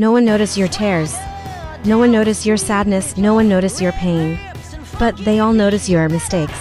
No one notice your tears. No one notice your sadness. No one notice your pain. But they all notice your mistakes.